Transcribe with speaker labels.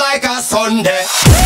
Speaker 1: like a Sunday.